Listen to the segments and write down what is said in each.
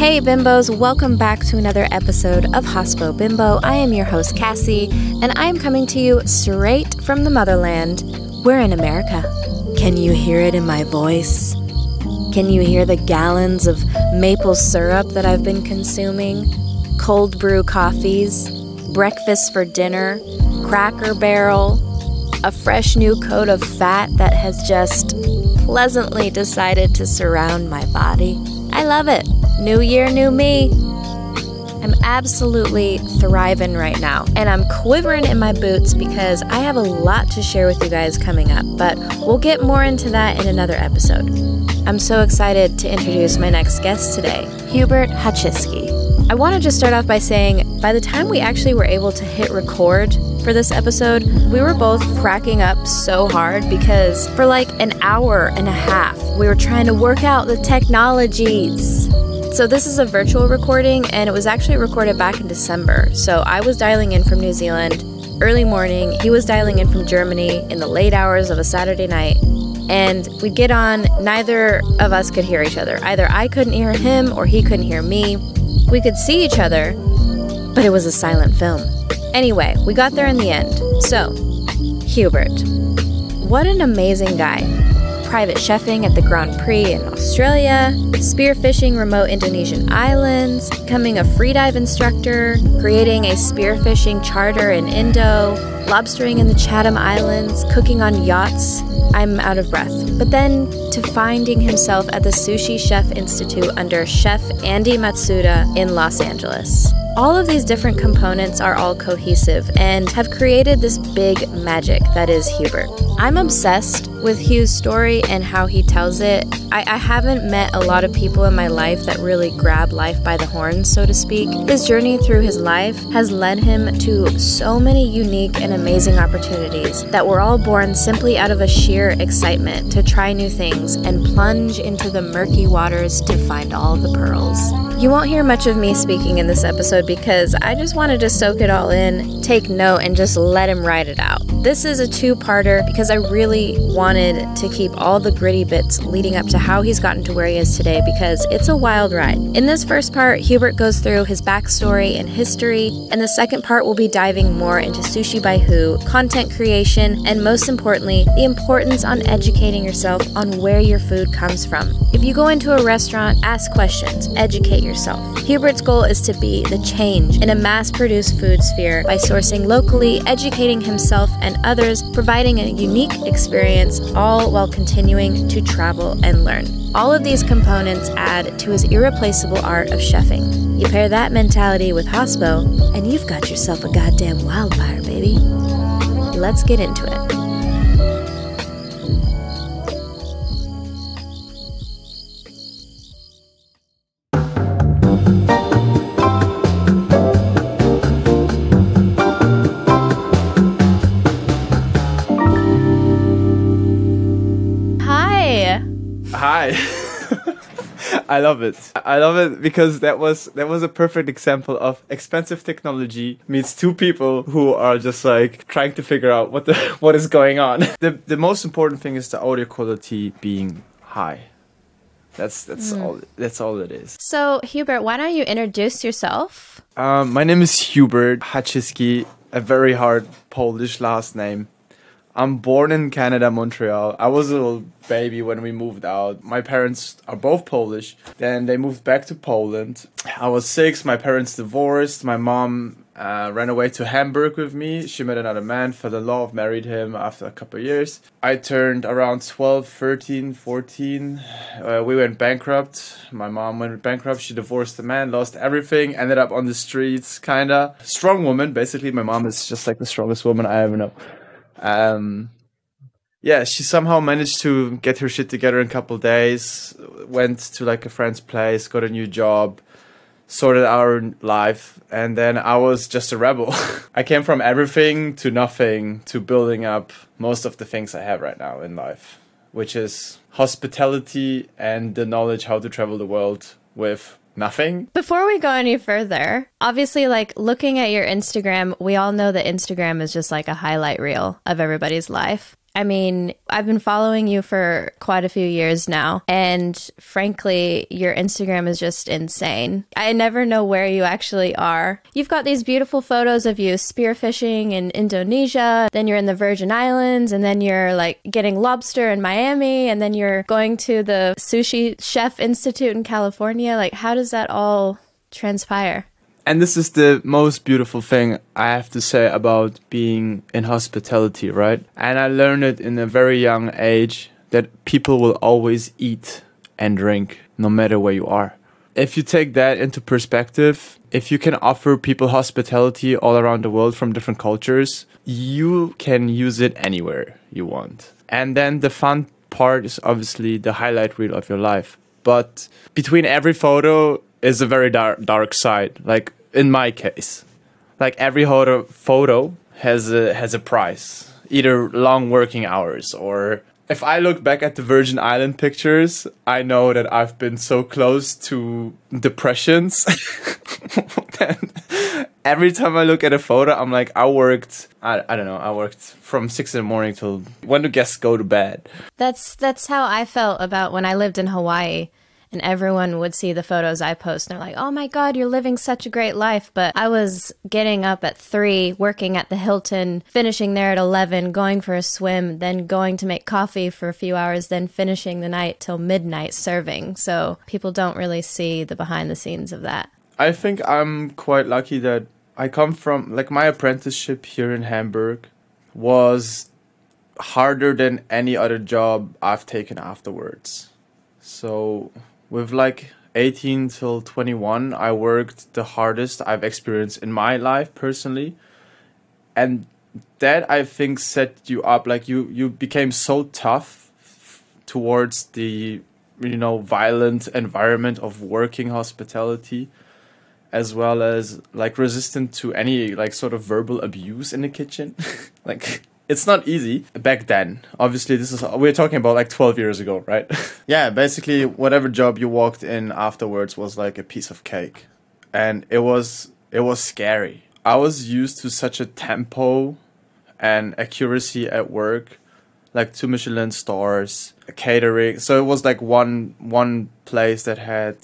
Hey, bimbos, welcome back to another episode of Hospo Bimbo. I am your host, Cassie, and I am coming to you straight from the motherland. We're in America. Can you hear it in my voice? Can you hear the gallons of maple syrup that I've been consuming? Cold brew coffees, breakfast for dinner, cracker barrel, a fresh new coat of fat that has just pleasantly decided to surround my body. I love it. New year, new me. I'm absolutely thriving right now, and I'm quivering in my boots because I have a lot to share with you guys coming up, but we'll get more into that in another episode. I'm so excited to introduce my next guest today, Hubert Hachiski. I want to just start off by saying by the time we actually were able to hit record for this episode, we were both cracking up so hard because for like an hour and a half, we were trying to work out the technologies. So, this is a virtual recording, and it was actually recorded back in December. So, I was dialing in from New Zealand early morning. He was dialing in from Germany in the late hours of a Saturday night. And we'd get on, neither of us could hear each other. Either I couldn't hear him or he couldn't hear me. We could see each other, but it was a silent film. Anyway, we got there in the end. So, Hubert. What an amazing guy private chefing at the Grand Prix in Australia, spearfishing remote Indonesian islands, becoming a freedive instructor, creating a spearfishing charter in Indo, lobstering in the Chatham Islands, cooking on yachts. I'm out of breath. But then to finding himself at the Sushi Chef Institute under Chef Andy Matsuda in Los Angeles. All of these different components are all cohesive and have created this big magic that is Hubert. I'm obsessed with Hu's story and how he tells it. I, I, haven't met a lot of people in my life that really grab life by the horns, so to speak. His journey through his life has led him to so many unique and amazing opportunities that were all born simply out of a sheer excitement to try new things and plunge into the murky waters to find all the pearls. You won't hear much of me speaking in this episode because I just wanted to soak it all in, take note, and just let him write it out. This is a two parter because I really wanted to keep all the gritty bits leading up to how he's gotten to where he is today because it's a wild ride. In this first part, Hubert goes through his backstory and history, and the second part will be diving more into Sushi by Hu, content creation, and most importantly, the importance on educating yourself on where your food comes from. If you go into a restaurant, ask questions, educate yourself. Hubert's goal is to be the change in a mass produced food sphere by sourcing locally, educating himself and others, providing a unique experience, all while continuing to travel and learn. All of these components add to his irreplaceable art of chefing. You pair that mentality with Hospo, and you've got yourself a goddamn wildfire, baby. Let's get into it. I love it. I love it because that was that was a perfect example of expensive technology meets two people who are just like trying to figure out what the what is going on. The the most important thing is the audio quality being high. That's that's mm. all that's all it is. So Hubert, why don't you introduce yourself? Um, my name is Hubert Hachiski, a very hard Polish last name. I'm born in Canada, Montreal. I was a little baby when we moved out. My parents are both Polish. Then they moved back to Poland. I was six. My parents divorced. My mom uh, ran away to Hamburg with me. She met another man, fell in love, married him after a couple years. I turned around 12, 13, 14. Uh, we went bankrupt. My mom went bankrupt. She divorced the man, lost everything, ended up on the streets, kinda. Strong woman, basically. My mom is just like the strongest woman I ever know. Um, yeah, she somehow managed to get her shit together in a couple days. Went to like a friend's place, got a new job, sorted our life, and then I was just a rebel. I came from everything to nothing to building up most of the things I have right now in life, which is hospitality and the knowledge how to travel the world with nothing. Before we go any further, obviously, like looking at your Instagram, we all know that Instagram is just like a highlight reel of everybody's life. I mean, I've been following you for quite a few years now, and frankly, your Instagram is just insane. I never know where you actually are. You've got these beautiful photos of you spearfishing in Indonesia, then you're in the Virgin Islands, and then you're like getting lobster in Miami, and then you're going to the Sushi Chef Institute in California. Like, how does that all transpire? And this is the most beautiful thing I have to say about being in hospitality, right? And I learned it in a very young age that people will always eat and drink no matter where you are. If you take that into perspective, if you can offer people hospitality all around the world from different cultures, you can use it anywhere you want. And then the fun part is obviously the highlight reel of your life. But between every photo is a very dark dark side. Like in my case, like every photo photo has a has a price, either long working hours or. If I look back at the Virgin Island pictures, I know that I've been so close to depressions. every time I look at a photo, I'm like, I worked, I, I don't know, I worked from six in the morning till when do guests go to bed. That's that's how I felt about when I lived in Hawaii and everyone would see the photos I post and they're like, "Oh my god, you're living such a great life." But I was getting up at 3, working at the Hilton, finishing there at 11, going for a swim, then going to make coffee for a few hours, then finishing the night till midnight serving. So, people don't really see the behind the scenes of that. I think I'm quite lucky that I come from like my apprenticeship here in Hamburg was harder than any other job I've taken afterwards. So with like 18 till 21 i worked the hardest i've experienced in my life personally. And that i think set you up like you you became so tough towards the you know violent environment of working hospitality as well as like resistant to any like sort of verbal abuse in the kitchen. Like it's not easy back then. Obviously, this is we're talking about like 12 years ago, right? yeah, basically whatever job you walked in afterwards was like a piece of cake. And it was it was scary. I was used to such a tempo and accuracy at work, like two Michelin stars, catering. So it was like one one place that had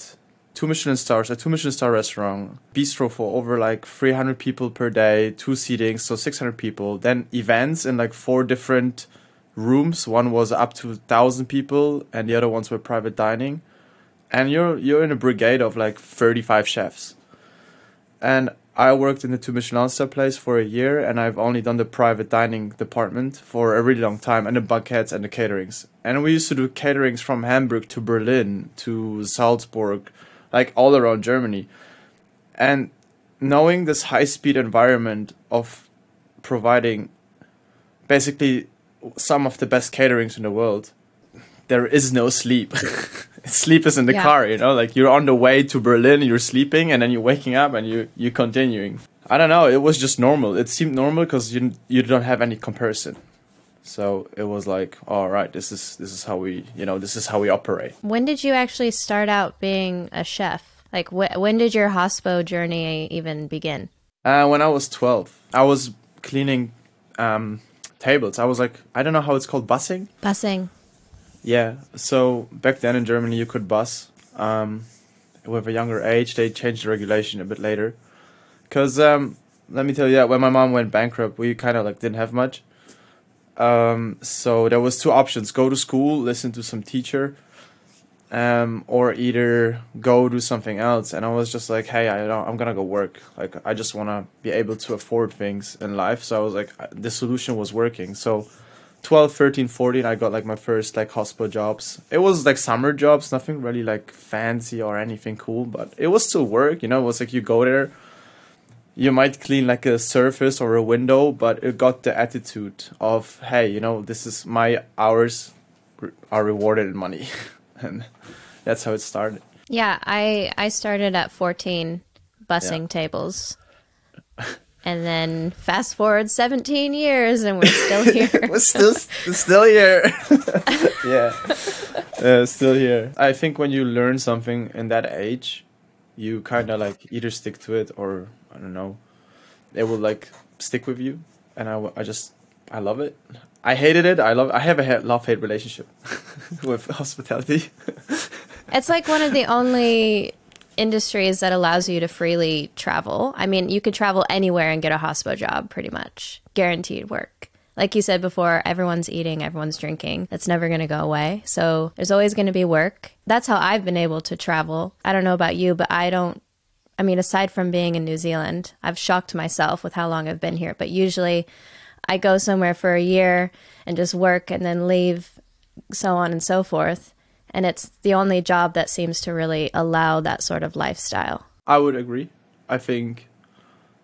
two Michelin stars, a two Michelin star restaurant, bistro for over like 300 people per day, two seatings, so 600 people. Then events in like four different rooms. One was up to 1,000 people, and the other ones were private dining. And you're you're in a brigade of like 35 chefs. And I worked in the two Michelin star place for a year, and I've only done the private dining department for a really long time, and the banquets and the caterings. And we used to do caterings from Hamburg to Berlin to Salzburg like all around Germany. And knowing this high speed environment of providing basically some of the best caterings in the world, there is no sleep. sleep is in the yeah. car, you know, like you're on the way to Berlin, you're sleeping, and then you're waking up and you you're continuing. I don't know. It was just normal. It seemed normal because you you don't have any comparison. So it was like, all right, this is this is how we, you know, this is how we operate. When did you actually start out being a chef? Like, wh- when did your hospo journey even begin? Uh, when I was twelve, I was cleaning um, tables. I was like, I don't know how it's called, bussing. Bussing. Yeah. So back then in Germany, you could bus. Um, with a younger age, they changed the regulation a bit later. Cause um, let me tell you, when my mom went bankrupt, we kind of like didn't have much. Um, so there was two options: go to school, listen to some teacher, um, or either go do something else. And I was just like, hey, I don't, I'm gonna go work. Like I just wanna be able to afford things in life. So I was like, the solution was working. So 12, 13, 14, I got like my first like hospital jobs. It was like summer jobs, nothing really like fancy or anything cool, but it was still work. You know, it was like you go there you might clean like a surface or a window, but it got the attitude of, hey, you know, this is my hours are rewarded in money, and that's how it started. Yeah, I I started at fourteen, bussing yeah. tables, and then fast forward seventeen years, and we're still here. we're still still here. yeah, uh, still here. I think when you learn something in that age, you kind of like either stick to it or I don't know, it will like stick with you, and I, I just I love it. I hated it. I love. I have a love hate relationship with hospitality. it's like one of the only industries that allows you to freely travel. I mean, you could travel anywhere and get a hospo job, pretty much guaranteed work. Like you said before, everyone's eating, everyone's drinking. That's never going to go away. So there's always going to be work. That's how I've been able to travel. I don't know about you, but I don't I mean, aside from being in New Zealand, I've shocked myself with how long I've been here. But usually I go somewhere for a year and just work and then leave, so on and so forth. And it's the only job that seems to really allow that sort of lifestyle. I would agree. I think,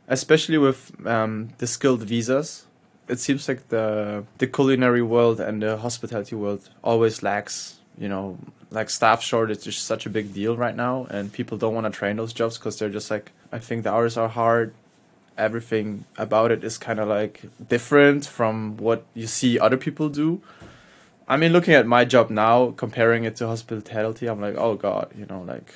especially with um, the skilled visas, it seems like the the culinary world and the hospitality world always lacks you know like staff shortage is such a big deal right now and people don't want to train those jobs because they're just like i think the hours are hard. Everything about it is kind of like different from what you see other people do. I mean looking at my job now comparing it to hospitality i'm like oh god you know like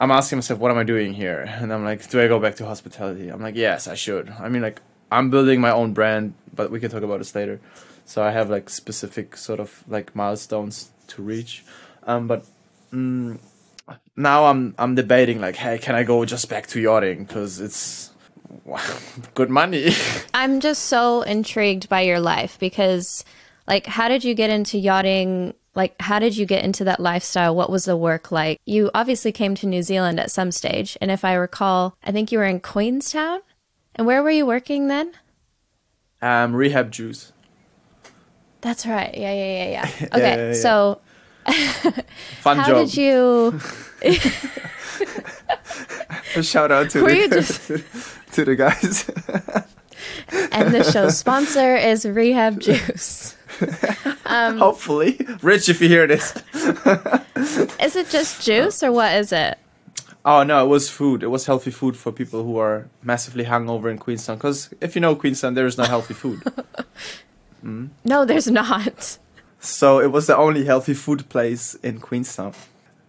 i'm asking myself what am i doing here? And i'm like do i go back to hospitality? I'm like yes i should. I mean like i'm building my own brand but we can talk about this later. So I have like specific sort of like milestones to reach. Um, but mm, now I'm I'm debating like, hey, can I go just back to yachting because it's good money. I'm just so intrigued by your life because, like, how did you get into yachting? Like, how did you get into that lifestyle? What was the work like? You obviously came to New Zealand at some stage, and if I recall, I think you were in Queenstown. And where were you working then? Um, rehab juice. That's right. Yeah, yeah, yeah, yeah. Okay, yeah, yeah, yeah. so fun how job. did you? A shout out to the, just... to the guys. and the show's sponsor is Rehab Juice. Um, Hopefully, Rich, if you hear this. is it just juice or what is it? Oh no, it was food. It was healthy food for people who are massively hungover in Queenstown. Because if you know Queenstown, there is no healthy food. Mm. No, there's not. So it was the only healthy food place in Queenstown.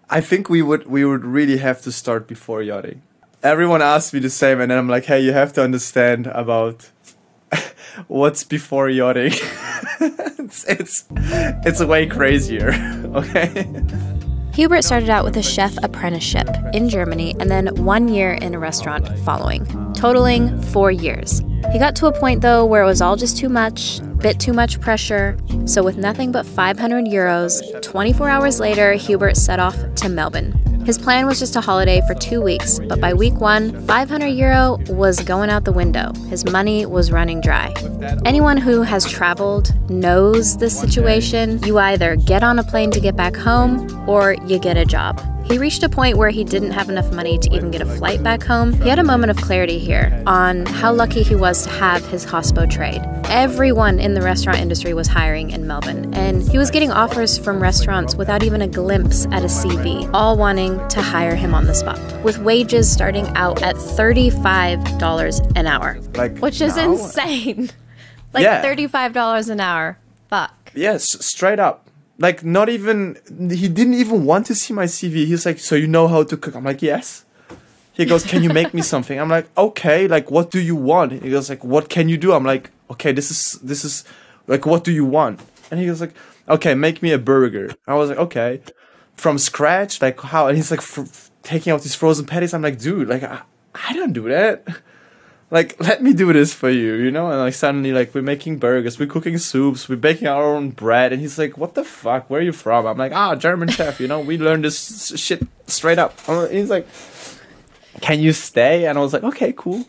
I think we would we would really have to start before yachting. Everyone asks me the same, and then I'm like, hey, you have to understand about what's before yachting. it's, it's it's way crazier, okay. Hubert started out with a chef apprenticeship in Germany and then one year in a restaurant following, totaling four years. He got to a point though where it was all just too much, bit too much pressure. So with nothing but 500 euros, 24 hours later, Hubert set off to Melbourne. His plan was just a holiday for two weeks, but by week one, 500 euro was going out the window. His money was running dry. Anyone who has traveled knows this situation. You either get on a plane to get back home or you get a job. He reached a point where he didn't have enough money to even get a flight back home. He had a moment of clarity here on how lucky he was to have his hospo trade. Everyone in the restaurant industry was hiring in Melbourne, and he was getting offers from restaurants without even a glimpse at a CV, all wanting to hire him on the spot, with wages starting out at $35 an hour. Like which is now? insane. like yeah. $35 an hour. Fuck. Yes, straight up like not even he didn't even want to see my CV. He's like, "So you know how to cook?" I'm like, "Yes." He goes, "Can you make me something?" I'm like, "Okay." Like, what do you want? He goes, "Like, what can you do?" I'm like, "Okay, this is this is like, what do you want?" And he goes, "Like, okay, make me a burger." I was like, "Okay." From scratch, like how? And he's like taking out these frozen patties. I'm like, "Dude, like, I, I don't do that." like let me do this for you you know? And like suddenly like we're making burgers we're cooking soups we're baking our own bread. And he's like what the fuck? Where are you from? I'm like ah german chef you know? We learned this shit straight up. And he's like can you stay? And i was like okay cool.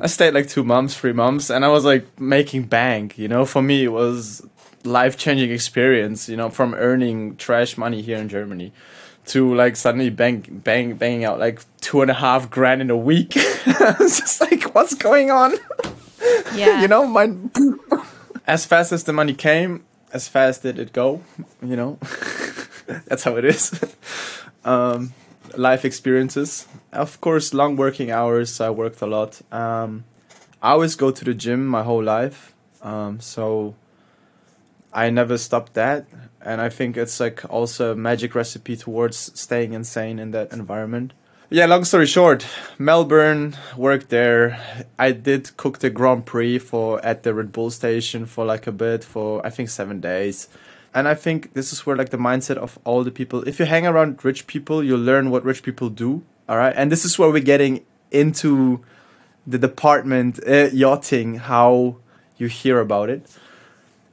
I stayed like two months three months and i was like making bank you know? For me it was life-changing experience you know from earning trash money here in germany to like suddenly bang bang banging out like two and a half grand in a week. it's just like what's going on? Yeah. you know, my as fast as the money came, as fast did it go, you know. That's how it is. Um, life experiences. Of course, long working hours. I worked a lot. Um, I always go to the gym my whole life. Um, so I never stopped that and I think it's like also a magic recipe towards staying insane in that environment. Yeah, long story short, Melbourne worked there. I did cook the Grand Prix for at the Red Bull station for like a bit for I think 7 days. And I think this is where like the mindset of all the people if you hang around rich people, you learn what rich people do, all right? And this is where we're getting into the department uh, yachting how you hear about it.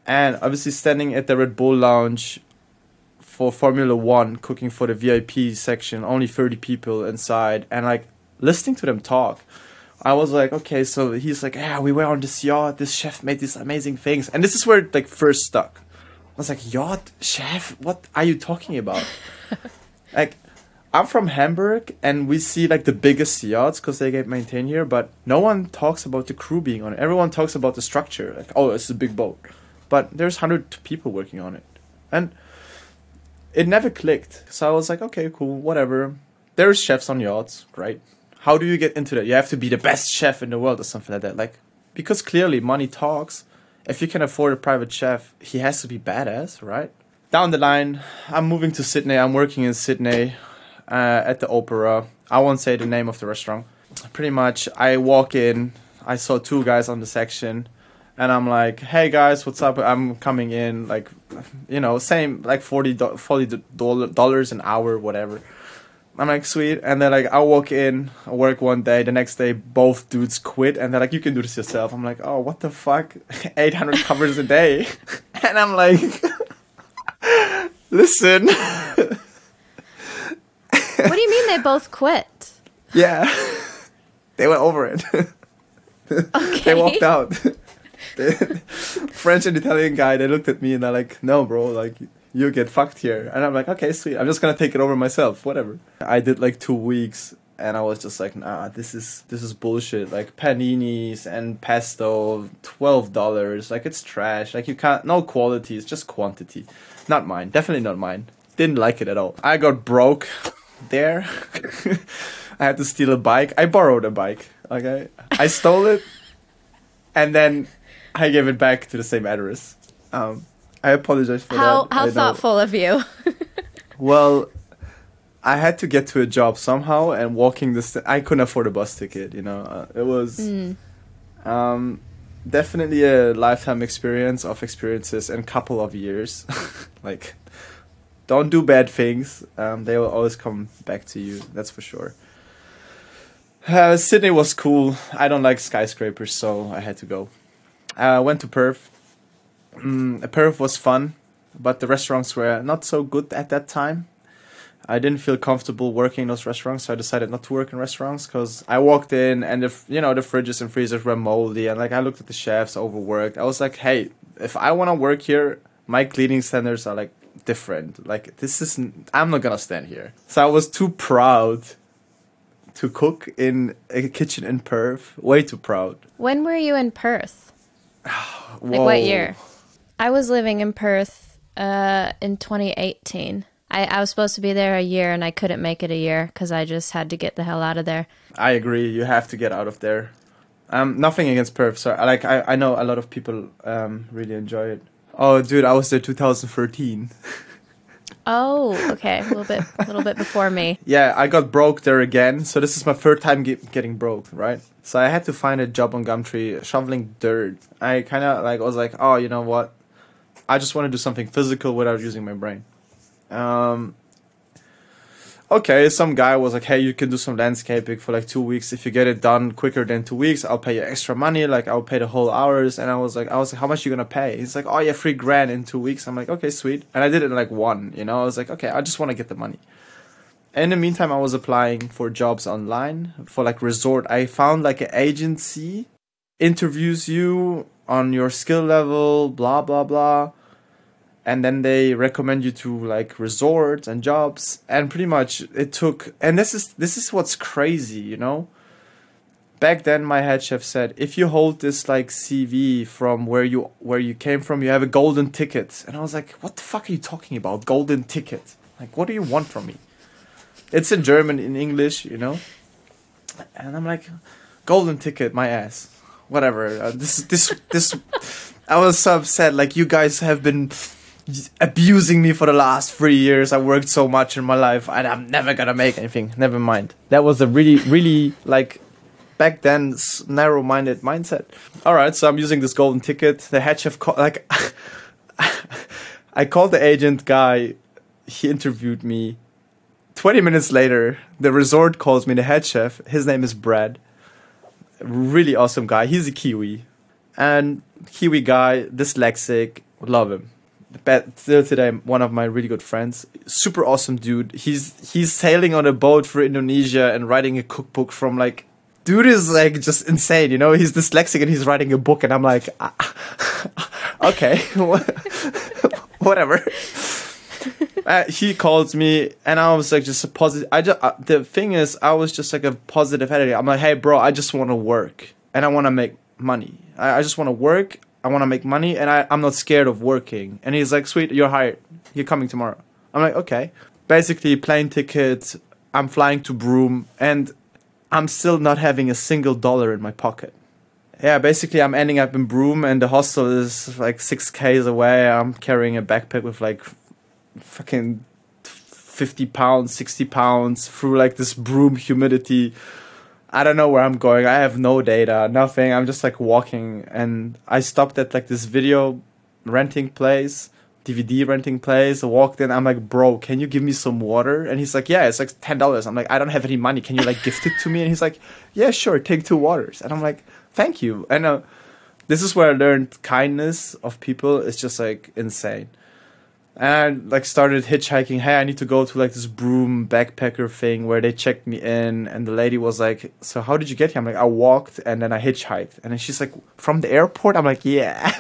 And obviously standing at the Red Bull lounge for Formula One, cooking for the VIP section, only 30 people inside, and like listening to them talk. I was like, okay, so he's like, yeah, we were on this yacht, this chef made these amazing things. And this is where it like first stuck. I was like, yacht, chef, what are you talking about? like, I'm from Hamburg and we see like the biggest yachts because they get maintained here, but no one talks about the crew being on it. Everyone talks about the structure, like, oh, it's a big boat. But there's 100 people working on it. And it never clicked. So I was like, okay, cool, whatever. There's chefs on yachts, right? How do you get into that? You have to be the best chef in the world or something like that. Like, because clearly money talks. If you can afford a private chef, he has to be badass, right? Down the line, I'm moving to Sydney. I'm working in Sydney uh, at the Opera. I won't say the name of the restaurant. Pretty much, I walk in. I saw two guys on the section and I'm like, "Hey guys, what's up? I'm coming in like, you know, same like 40 dollars an hour, whatever." I'm like, "Sweet," and then like I walk in, I work one day, the next day both dudes quit, and they're like, "You can do this yourself." I'm like, "Oh, what the fuck? 800 covers a day," and I'm like, "Listen." what do you mean they both quit? Yeah, they went over it. Okay. they walked out. French and Italian guy, they looked at me and they're like, no, bro, like, you get fucked here. And I'm like, okay, sweet. I'm just gonna take it over myself, whatever. I did like two weeks and I was just like, nah, this is this is bullshit. Like paninis and pesto, twelve dollars. Like it's trash. Like you can't no quality, it's just quantity. Not mine. Definitely not mine. Didn't like it at all. I got broke there. I had to steal a bike. I borrowed a bike. Okay. I stole it. And then I gave it back to the same address. Um, I apologize for how, that. How thoughtful of you. well, I had to get to a job somehow, and walking this, I couldn't afford a bus ticket. You know, uh, it was mm. um, definitely a lifetime experience of experiences and couple of years. like, don't do bad things. Um, they will always come back to you. That's for sure. Uh, Sydney was cool. I don't like skyscrapers, so I had to go. I uh, went to Perth. Mm, Perth was fun, but the restaurants were not so good at that time. I didn't feel comfortable working in those restaurants, so I decided not to work in restaurants because I walked in and the you know the fridges and freezers were moldy and like I looked at the chefs overworked. I was like, hey, if I want to work here, my cleaning standards are like different. Like this is I'm not gonna stand here. So I was too proud to cook in a kitchen in Perth. Way too proud. When were you in Perth? Like what year? I was living in Perth uh, in 2018. I, I was supposed to be there a year and I couldn't make it a year because I just had to get the hell out of there. I agree. You have to get out of there. Um, nothing against Perth. So like I, I know a lot of people um, really enjoy it. Oh, dude, I was there 2013. Oh, okay, a little bit, a little bit before me. Yeah, I got broke there again. So this is my third time get, getting broke, right? So I had to find a job on Gumtree shoveling dirt. I kind of like was like, oh, you know what? I just want to do something physical without using my brain. Um, okay, some guy was like, hey, you can do some landscaping for like two weeks. If you get it done quicker than two weeks, I'll pay you extra money. Like I'll pay the whole hours. And I was like, I was like, how much you gonna pay? He's like, oh yeah, three grand in two weeks. I'm like, okay, sweet. And I did it in like one. You know, I was like, okay, I just want to get the money. In the meantime, I was applying for jobs online for like resort. I found like an agency interviews you on your skill level, blah blah blah and then they recommend you to like resorts and jobs and pretty much it took and this is this is what's crazy you know? Back then my head chef said if you hold this like cv from where you where you came from you have a golden ticket. And i was like what the fuck are you talking about? Golden ticket? Like what do you want from me? It's in german in english you know? And i'm like golden ticket my ass. Whatever. Uh, this this this i was so upset like you guys have been abusing me for the last three years. I worked so much in my life and I'm never gonna make anything. Never mind. That was a really, really like back then narrow minded mindset. All right, so I'm using this golden ticket. The head chef, like, I called the agent guy. He interviewed me. 20 minutes later, the resort calls me the head chef. His name is Brad. Really awesome guy. He's a Kiwi. And Kiwi guy, dyslexic, love him but still today one of my really good friends. Super awesome dude. He's he's sailing on a boat for indonesia and writing a cookbook from like dude is like just insane you know? He's dyslexic and he's writing a book and i'm like ah, okay whatever. Uh, he calls me and i was like just a positive i just uh, the thing is i was just like a positive attitude i'm like hey bro i just want to work and i want to make money. I, I just want to work I want to make money and I, I'm not scared of working. And he's like, sweet, you're hired. You're coming tomorrow. I'm like, okay. Basically, plane ticket, I'm flying to Broome, and I'm still not having a single dollar in my pocket. Yeah, basically, I'm ending up in Broome, and the hostel is like six k's away. I'm carrying a backpack with like fucking 50 pounds, 60 pounds through like this Broome humidity I don't know where I'm going. I have no data, nothing. I'm just like walking, and I stopped at like this video renting place, DVD renting place. I walked in. I'm like, bro, can you give me some water? And he's like, yeah, it's like ten dollars. I'm like, I don't have any money. Can you like gift it to me? And he's like, yeah, sure. Take two waters. And I'm like, thank you. And uh, this is where I learned kindness of people. It's just like insane and I like started hitchhiking. Hey, I need to go to like this Broome backpacker thing where they checked me in, and the lady was like, "So how did you get here?" I'm like, "I walked and then I hitchhiked." And then she's like, "From the airport?" I'm like, "Yeah."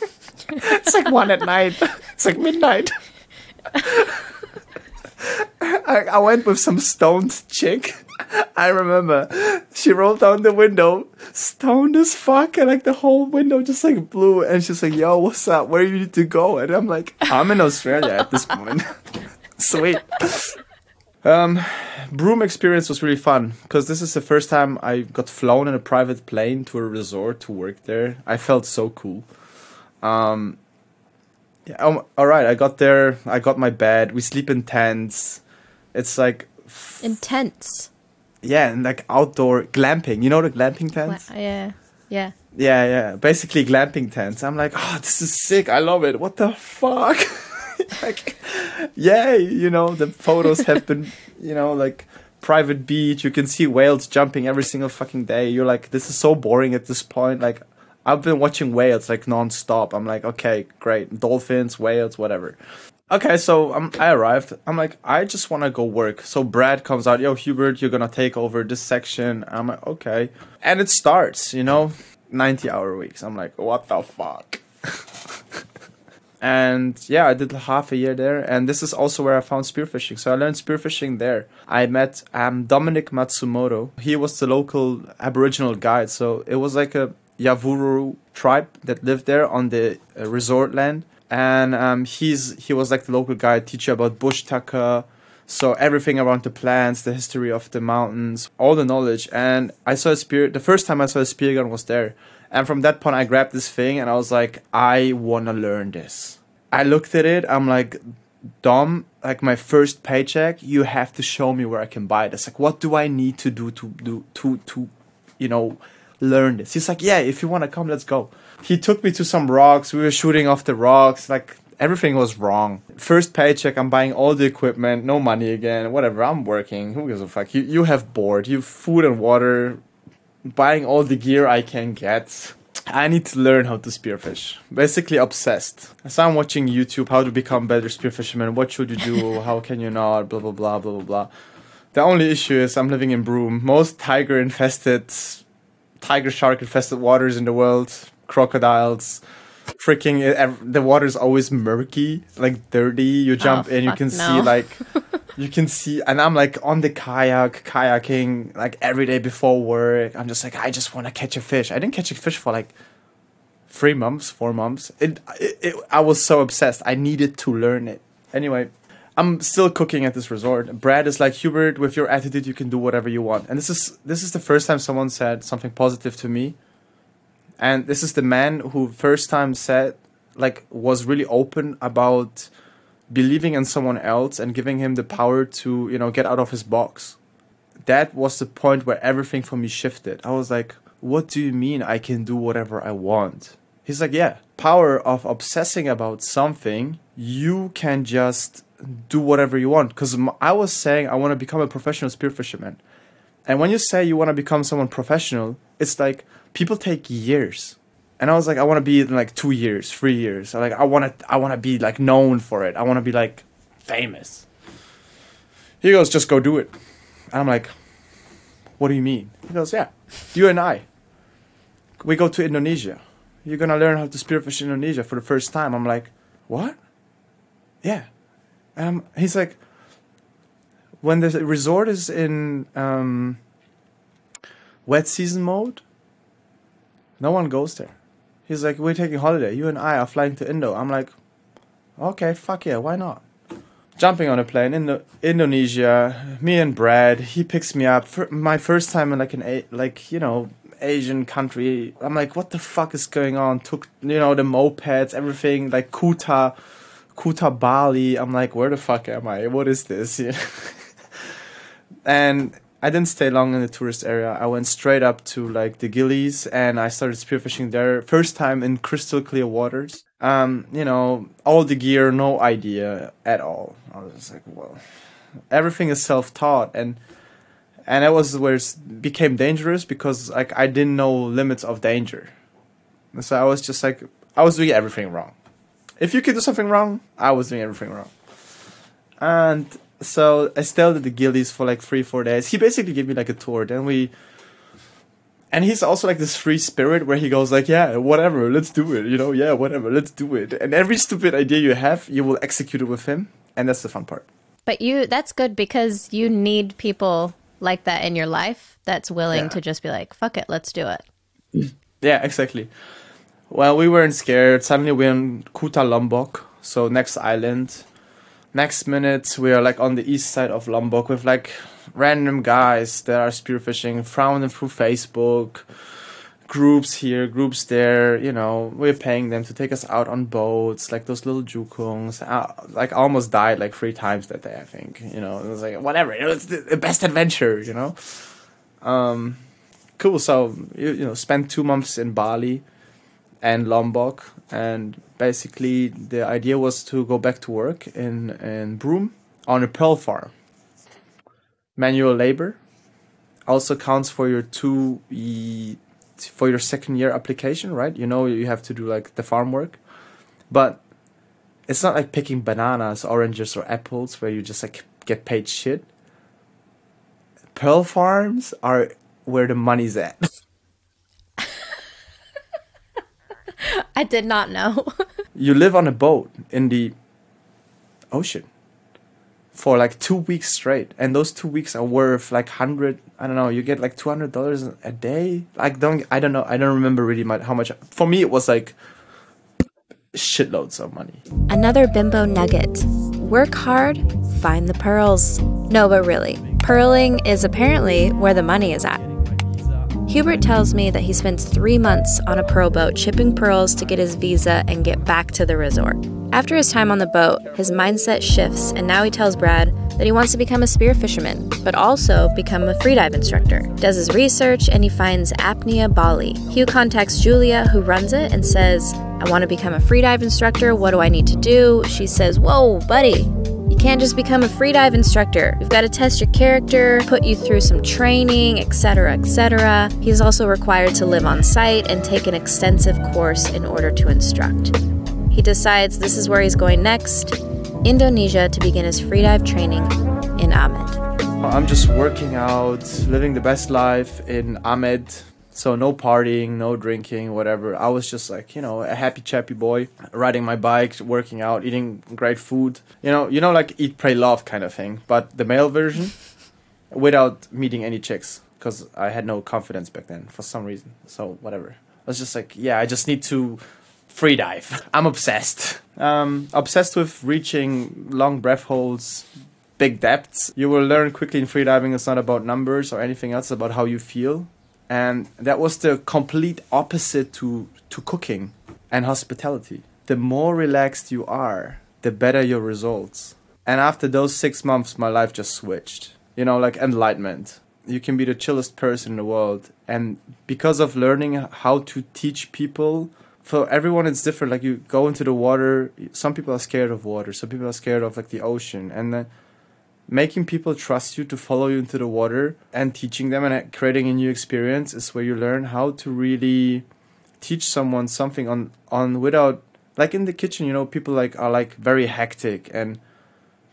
it's like one at night. It's like midnight. I, I went with some stoned chick. I remember she rolled down the window, stoned as fuck, and like the whole window just like blew. And she's like, "Yo, what's up? Where you need to go?" And I'm like, "I'm in Australia at this point." Sweet. Um, Broome experience was really fun because this is the first time I got flown in a private plane to a resort to work there. I felt so cool. Um, yeah, um, all right. I got there. I got my bed. We sleep in tents. It's like intense yeah, and like outdoor glamping. You know the glamping tents? yeah, yeah. Yeah, yeah. Basically glamping tents. I'm like, oh, this is sick. I love it. What the fuck? like, yay! You know, the photos have been, you know, like private beach. You can see whales jumping every single fucking day. You're like, this is so boring at this point. Like, I've been watching whales like non-stop. I'm like, okay, great. Dolphins, whales, whatever. Okay, so um, I arrived. I'm like, I just want to go work. So Brad comes out, yo, Hubert, you're gonna take over this section. I'm like, okay, and it starts, you know, 90 hour weeks. I'm like, what the fuck? and yeah, I did half a year there, and this is also where I found spearfishing. So I learned spearfishing there. I met um, Dominic Matsumoto. He was the local Aboriginal guide. So it was like a Yawuru tribe that lived there on the uh, resort land and um, he's he was like the local guide, teacher about bush tucker, so everything around the plants, the history of the mountains, all the knowledge. And I saw a spear. The first time I saw a spear gun was there, and from that point I grabbed this thing and I was like, I wanna learn this. I looked at it. I'm like, Dom, like my first paycheck, you have to show me where I can buy this. Like, what do I need to do to do to to, you know, learn this? He's like, yeah, if you wanna come, let's go he took me to some rocks. We were shooting off the rocks. Like everything was wrong. First paycheck, I'm buying all the equipment, no money again, whatever. I'm working. Who gives a fuck? You you have board. You have food and water. Buying all the gear I can get. I need to learn how to spearfish. Basically obsessed. So I'm watching YouTube how to become better spearfisherman. What should you do? how can you not? Blah blah blah blah blah blah. The only issue is I'm living in Broome. Most tiger infested, tiger shark infested waters in the world crocodiles freaking the water is always murky like dirty. You oh, jump oh, in you can no. see like you can see and i'm like on the kayak kayaking like every day before work. I'm just like i just want to catch a fish. I didn't catch a fish for like three months four months. It, it, it i was so obsessed. I needed to learn it. Anyway i'm still cooking at this resort. Brad is like hubert with your attitude you can do whatever you want. And this is this is the first time someone said something positive to me and this is the man who first time said like was really open about believing in someone else and giving him the power to you know get out of his box. That was the point where everything for me shifted. I was like what do you mean i can do whatever i want? He's like yeah power of obsessing about something you can just do whatever you want. Because i was saying i want to become a professional spearfisherman and when you say you want to become someone professional it's like people take years and I was like, I want to be in like two years, three years. like, I want to, I want to be like known for it. I want to be like famous. He goes, just go do it. And I'm like, what do you mean? He goes, yeah, you and I. We go to Indonesia. You're gonna learn how to spearfish in Indonesia for the first time. I'm like, what? Yeah. Um, he's like, when the resort is in um, wet season mode, no one goes there. He's like, we're taking holiday. You and I are flying to Indo. I'm like, okay, fuck yeah, why not? Jumping on a plane in Indonesia, me and Brad. He picks me up for my first time in like an a- like you know Asian country. I'm like, what the fuck is going on? Took you know the mopeds, everything like Kuta, Kuta Bali. I'm like, where the fuck am I? What is this? and I didn't stay long in the tourist area. I went straight up to like the Gilis and I started spearfishing there. First time in crystal clear waters. Um, you know, all the gear, no idea at all. I was like, well, everything is self taught and and that was where it became dangerous because like I didn't know limits of danger. So I was just like I was doing everything wrong. If you could do something wrong, I was doing everything wrong. And so I stayed at the Gilis for like three, four days. He basically gave me like a tour. Then we, and he's also like this free spirit where he goes like, yeah, whatever, let's do it. You know, yeah, whatever, let's do it. And every stupid idea you have, you will execute it with him, and that's the fun part. But you, that's good because you need people like that in your life that's willing yeah. to just be like, fuck it, let's do it. Yeah, exactly. Well, we weren't scared. Suddenly we're in Kuta Lombok, so next island next minute we are like on the east side of Lombok with like random guys that are spearfishing, frowning through Facebook, groups here, groups there. You know, we're paying them to take us out on boats, like those little jukungs. Uh, like almost died like three times that day. I think. You know, it was like whatever. It was the best adventure. You know. Um, cool. So you, you know, spent two months in Bali and Lombok and basically the idea was to go back to work in in Broome on a pearl farm. Manual labor also counts for your two for your second year application, right? You know you have to do like the farm work, but it's not like picking bananas, oranges, or apples where you just like get paid shit. Pearl farms are where the money's at. I did not know. you live on a boat in the ocean for like two weeks straight, and those two weeks are worth like hundred. I don't know. You get like two hundred dollars a day. Like don't I don't know. I don't remember really much how much. For me, it was like shitloads of money. Another bimbo nugget: work hard, find the pearls. No, but really, pearling is apparently where the money is at. Hubert tells me that he spends three months on a pearl boat shipping pearls to get his visa and get back to the resort. After his time on the boat, his mindset shifts, and now he tells Brad that he wants to become a spear fisherman, but also become a freedive instructor. Does his research and he finds Apnea Bali. Hu contacts Julia, who runs it, and says, I want to become a freedive instructor. What do I need to do? She says, Whoa, buddy, can't just become a freedive instructor. We've got to test your character, put you through some training, etc., etc. He's also required to live on site and take an extensive course in order to instruct. He decides this is where he's going next Indonesia to begin his freedive training in Amed. I'm just working out, living the best life in Amed, so no partying, no drinking, whatever. I was just like, you know, a happy chappy boy, riding my bike, working out, eating great food. You know, you know like eat pray love kind of thing, but the male version without meeting any chicks because I had no confidence back then for some reason. So whatever. I was just like, yeah, I just need to free dive. I'm obsessed. Um, obsessed with reaching long breath holds, big depths. You will learn quickly in freediving it's not about numbers or anything else, it's about how you feel and that was the complete opposite to to cooking and hospitality the more relaxed you are, the better your results. And after those six months, my life just switched. You know, like enlightenment. You can be the chillest person in the world. And because of learning how to teach people, for everyone it's different. Like you go into the water, some people are scared of water, some people are scared of like the ocean. And then making people trust you to follow you into the water and teaching them and creating a new experience is where you learn how to really teach someone something on on without like in the kitchen you know people like are like very hectic and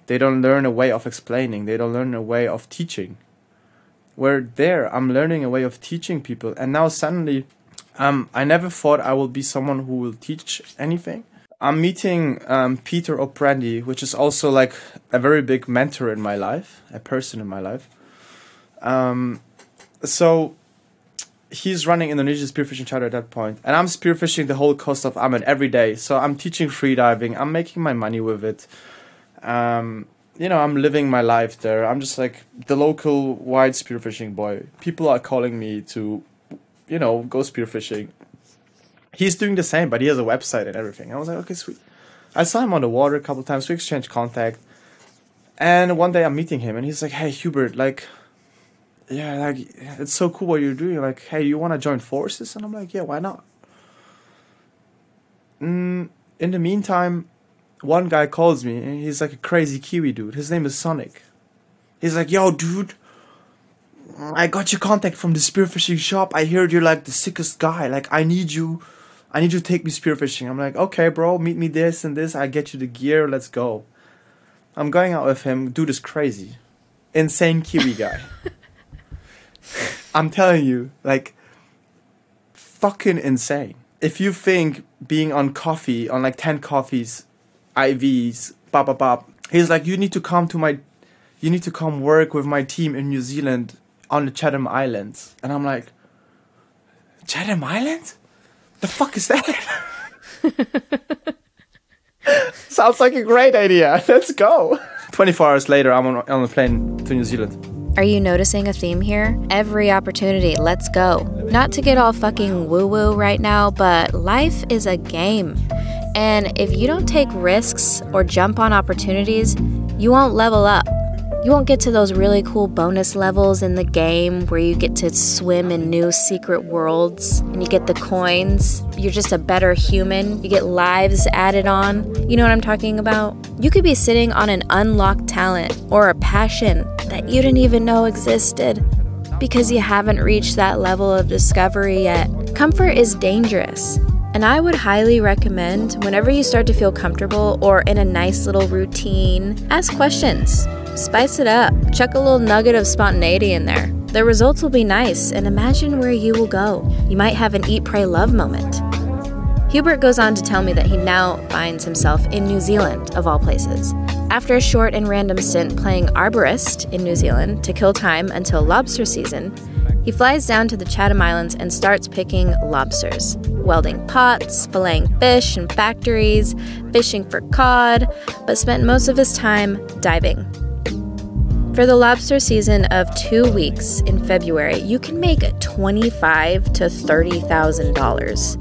they don't learn a way of explaining. They don't learn a way of teaching. Where there i'm learning a way of teaching people. And now suddenly um, i never thought i will be someone who will teach anything i'm meeting um, peter o'Prandy, which is also like a very big mentor in my life a person in my life um, so he's running Indonesian spearfishing charter at that point, and I'm spearfishing the whole coast of Amed every day. So I'm teaching freediving. I'm making my money with it. Um, you know, I'm living my life there. I'm just like the local white spearfishing boy. People are calling me to, you know, go spearfishing. He's doing the same, but he has a website and everything. I was like, okay, sweet. I saw him on the water a couple times. We exchanged contact, and one day I'm meeting him, and he's like, "Hey, Hubert, like." yeah, like it's so cool what you're doing. Like, hey, you want to join forces? And I'm like, yeah, why not? Mm, in the meantime, one guy calls me and he's like a crazy Kiwi dude. His name is Sonic. He's like, yo, dude, I got your contact from the spearfishing shop. I heard you're like the sickest guy. Like, I need you. I need you to take me spearfishing. I'm like, okay, bro, meet me this and this. I get you the gear. Let's go. I'm going out with him. Dude is crazy. Insane Kiwi guy. I'm telling you, like, fucking insane. If you think being on coffee, on like 10 coffees, IVs, blah, blah, blah, he's like, you need to come to my, you need to come work with my team in New Zealand on the Chatham Islands. And I'm like, Chatham Islands? The fuck is that? Sounds like a great idea. Let's go. 24 hours later, I'm on, on a plane to New Zealand. Are you noticing a theme here? Every opportunity, let's go. Not to get all fucking woo woo right now, but life is a game. And if you don't take risks or jump on opportunities, you won't level up. You won't get to those really cool bonus levels in the game where you get to swim in new secret worlds and you get the coins. You're just a better human. You get lives added on. You know what I'm talking about? You could be sitting on an unlocked talent or a passion that you didn't even know existed because you haven't reached that level of discovery yet. Comfort is dangerous. And I would highly recommend whenever you start to feel comfortable or in a nice little routine, ask questions. Spice it up. Chuck a little nugget of spontaneity in there. The results will be nice, and imagine where you will go. You might have an eat, pray, love moment. Hubert goes on to tell me that he now finds himself in New Zealand, of all places. After a short and random stint playing arborist in New Zealand to kill time until lobster season, he flies down to the Chatham Islands and starts picking lobsters, welding pots, filleting fish in factories, fishing for cod, but spent most of his time diving. For the lobster season of two weeks in February, you can make twenty-five to thirty thousand dollars.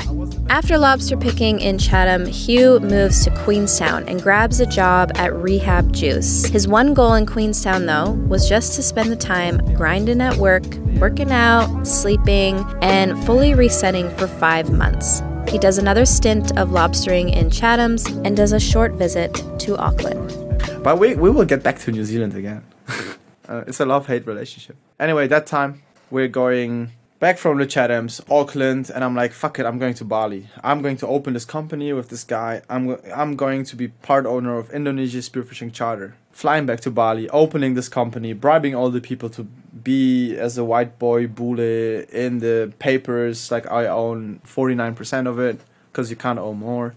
After lobster picking in Chatham, Hu moves to Queenstown and grabs a job at Rehab Juice. His one goal in Queenstown, though, was just to spend the time grinding at work, working out, sleeping, and fully resetting for five months. He does another stint of lobstering in Chatham's and does a short visit to Auckland. But we, we will get back to New Zealand again. uh, it's a love hate relationship. Anyway, that time we're going back from the Chathams, Auckland, and I'm like, fuck it, I'm going to Bali. I'm going to open this company with this guy. I'm I'm going to be part owner of Indonesia Spearfishing Charter. Flying back to Bali, opening this company, bribing all the people to be as a white boy bule in the papers. Like I own 49% of it because you can't own more.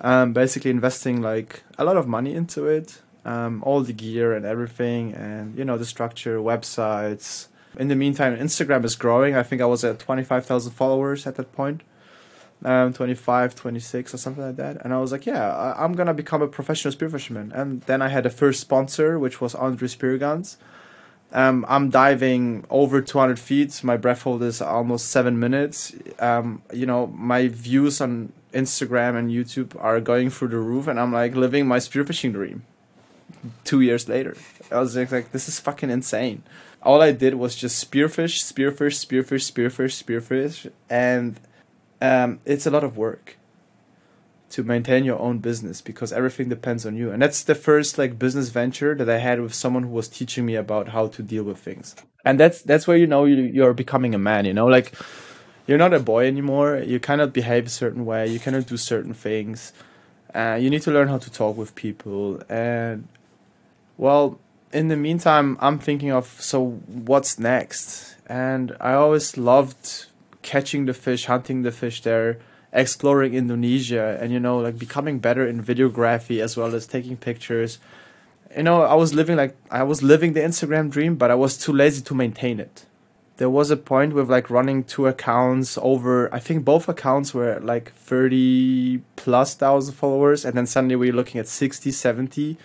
Um, basically investing like a lot of money into it um, all the gear and everything, and you know the structure, websites. In the meantime, Instagram is growing. I think I was at twenty five thousand followers at that point, um, 25, 26 or something like that. And I was like, yeah, I- am gonna become a professional spearfisherman. And then I had a first sponsor, which was Andre Spearguns. Um, I'm diving over 200 feet. My breath hold is almost seven minutes. Um, you know, my views on Instagram and YouTube are going through the roof, and I'm like living my spearfishing dream. Two years later, I was like, like this is fucking insane. All I did was just spearfish, spearfish, spearfish, spearfish, spearfish, and um, it's a lot of work to maintain your own business because everything depends on you. And that's the first like business venture that I had with someone who was teaching me about how to deal with things. And that's that's where you know you, you're becoming a man. You know, like you're not a boy anymore. You cannot behave a certain way. You cannot do certain things. Uh, you need to learn how to talk with people. And well, in the meantime, I'm thinking of so what's next. And I always loved catching the fish, hunting the fish there exploring Indonesia and you know like becoming better in videography as well as taking pictures. You know, I was living like I was living the Instagram dream, but I was too lazy to maintain it. There was a point with like running two accounts over I think both accounts were like 30 plus thousand followers and then suddenly we are looking at 60, 70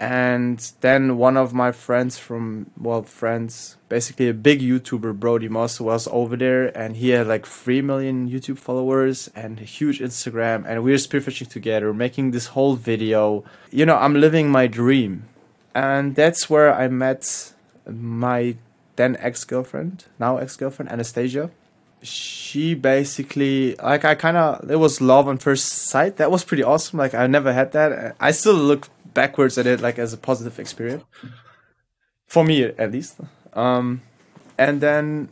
and then one of my friends from well friends basically a big youtuber brodie moss was over there and he had like 3 million youtube followers and a huge instagram and we were spearfishing together making this whole video. You know i'm living my dream. And that's where i met my then ex-girlfriend now ex-girlfriend anastasia. She basically like i kind of it was love on first sight. That was pretty awesome. Like i never had that. I still look backwards at it like as a positive experience. For me at least. Um, and then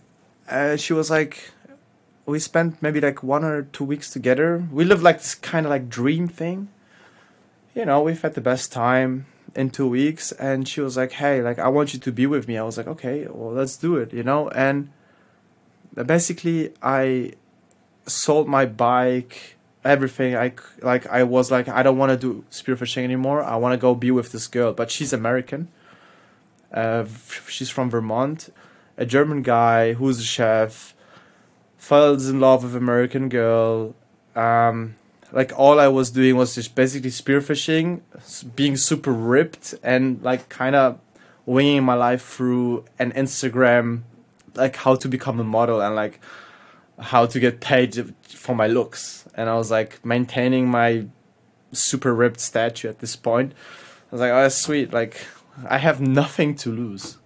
uh, she was like we spent maybe like one or two weeks together. We lived like this kind of like dream thing. You know we've had the best time in two weeks and she was like hey like i want you to be with me. I was like okay well let's do it you know? And basically i sold my bike everything. I like i was like i don't want to do spearfishing anymore. I want to go be with this girl but she's american. Uh, she's from vermont. A german guy who's a chef falls in love with american girl. Um, like all i was doing was just basically spearfishing being super ripped and like kind of winging my life through an instagram like how to become a model and like how to get paid for my looks. And i was like maintaining my super ripped statue at this point. I was like oh that's sweet. Like i have nothing to lose.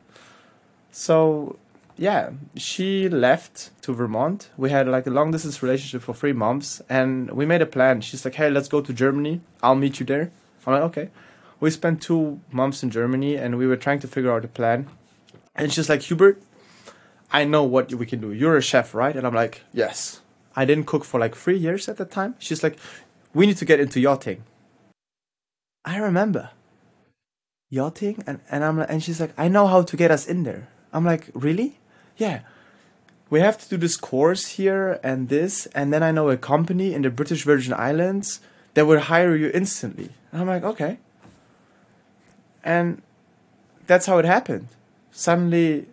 So yeah she left to vermont. We had like a long distance relationship for three months and we made a plan. She's like hey let's go to germany. I'll meet you there. I'm like okay. We spent two months in germany and we were trying to figure out a plan. And she's like hubert I know what we can do. You're a chef, right? And I'm like, yes. I didn't cook for like three years at the time. She's like, we need to get into yachting. I remember yachting, and and I'm and she's like, I know how to get us in there. I'm like, really? Yeah. We have to do this course here and this, and then I know a company in the British Virgin Islands that will hire you instantly. And I'm like, okay. And that's how it happened. Suddenly,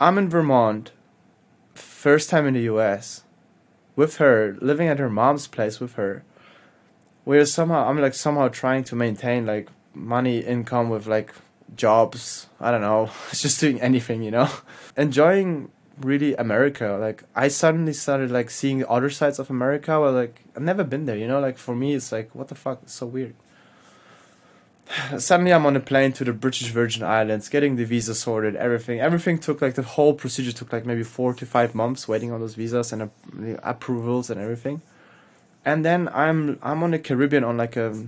I'm in Vermont, first time in the US, with her, living at her mom's place with her. We're somehow, I'm like somehow trying to maintain like money, income with like jobs. I don't know, just doing anything, you know? Enjoying really America. Like, I suddenly started like seeing other sides of America where like, I've never been there, you know? Like, for me, it's like, what the fuck? It's so weird suddenly I'm on a plane to the British Virgin Islands, getting the visa sorted, everything. Everything took like the whole procedure took like maybe four to five months waiting on those visas and uh, approvals and everything. And then I'm I'm on the Caribbean on like a,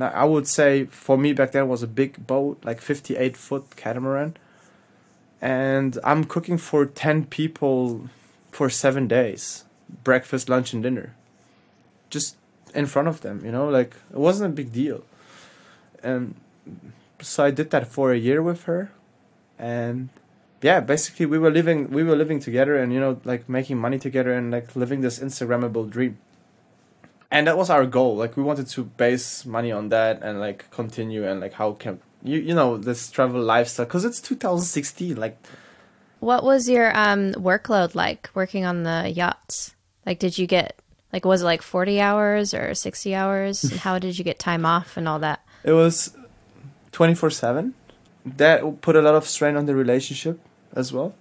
I would say for me back then was a big boat, like 58 foot catamaran. And I'm cooking for 10 people for seven days, breakfast, lunch, and dinner, just in front of them. You know, like it wasn't a big deal and so I did that for a year with her, and yeah, basically we were living we were living together and you know like making money together and like living this Instagrammable dream. And that was our goal. Like we wanted to base money on that and like continue and like how can you you know this travel lifestyle because it's 2016 like. What was your um workload like working on the yachts? Like, did you get like was it like 40 hours or 60 hours? how did you get time off and all that? It was 24 7. that put a lot of strain on the relationship as well.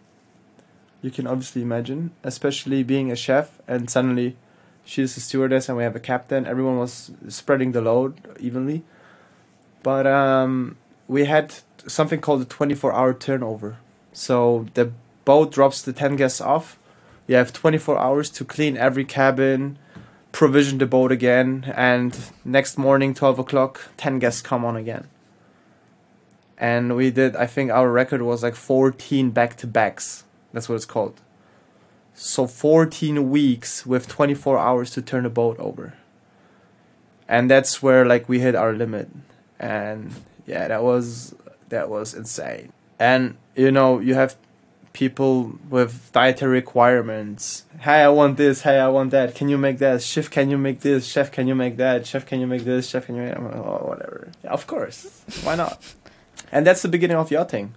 You can obviously imagine, especially being a chef and suddenly she's a stewardess and we have a captain. Everyone was spreading the load evenly. But um, we had something called a 24 hour turnover. So the boat drops the 10 guests off. You have 24 hours to clean every cabin, provision the boat again, and next morning, 12 o'clock, 10 guests come on again. And we did, I think our record was like 14 back to backs. That's what it's called. So 14 weeks with 24 hours to turn the boat over. And that's where like we hit our limit. And yeah, that was that was insane. And you know, you have people with dietary requirements. Hey, I want this. Hey, I want that. Can you make that? Chef, can you make this? Chef, can you make that? Chef, can you make this? Chef, can you make oh, whatever. Yeah, of course. Why not? And that's the beginning of yachting.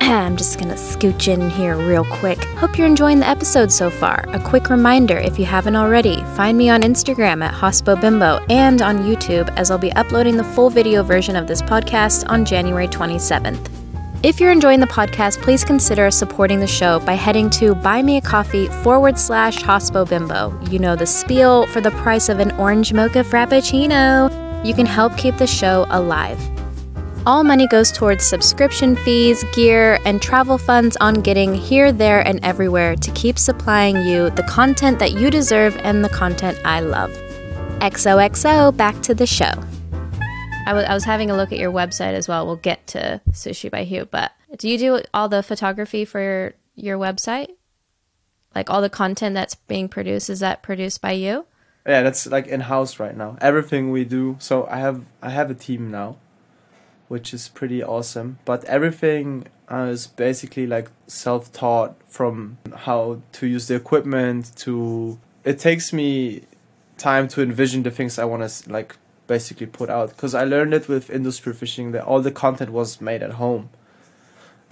I'm just gonna scooch in here real quick. Hope you're enjoying the episode so far. A quick reminder if you haven't already, find me on Instagram at HospOBimbo and on YouTube as I'll be uploading the full video version of this podcast on January 27th. If you're enjoying the podcast, please consider supporting the show by heading to buymeacoffee forward slash hospo bimbo. You know the spiel for the price of an orange mocha frappuccino. You can help keep the show alive. All money goes towards subscription fees, gear, and travel funds on getting here, there, and everywhere to keep supplying you the content that you deserve and the content I love. XOXO, back to the show. I, I was having a look at your website as well. We'll get to Sushi by Hu, but do you do all the photography for your, your website? Like all the content that's being produced, is that produced by you? Yeah, that's like in house right now. Everything we do. So I have I have a team now which is pretty awesome. But everything uh, is basically like self taught from how to use the equipment to. It takes me time to envision the things I want to like basically put out because I learned it with industry fishing that all the content was made at home.